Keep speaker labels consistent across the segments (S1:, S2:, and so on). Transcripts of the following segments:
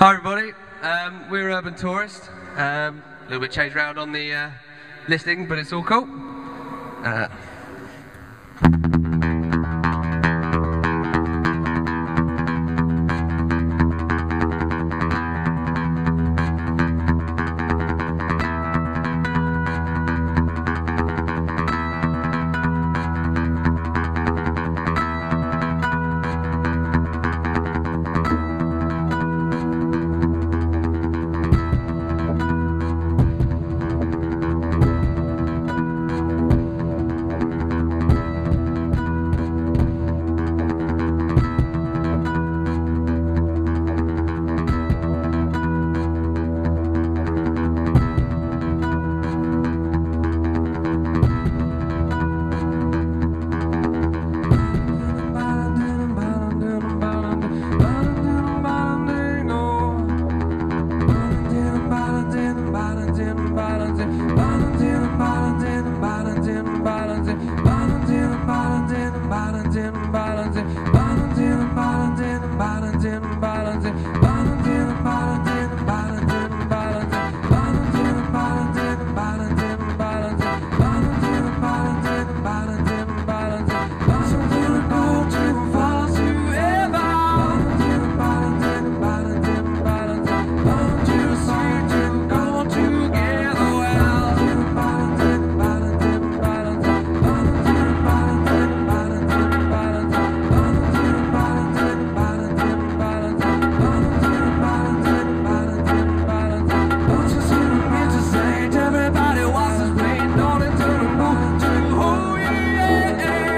S1: Hi everybody, um, we're Urban Tourist. Um, a little bit changed around on the uh, listing, but it's all cool. Uh,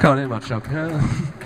S1: Can't hear much up here.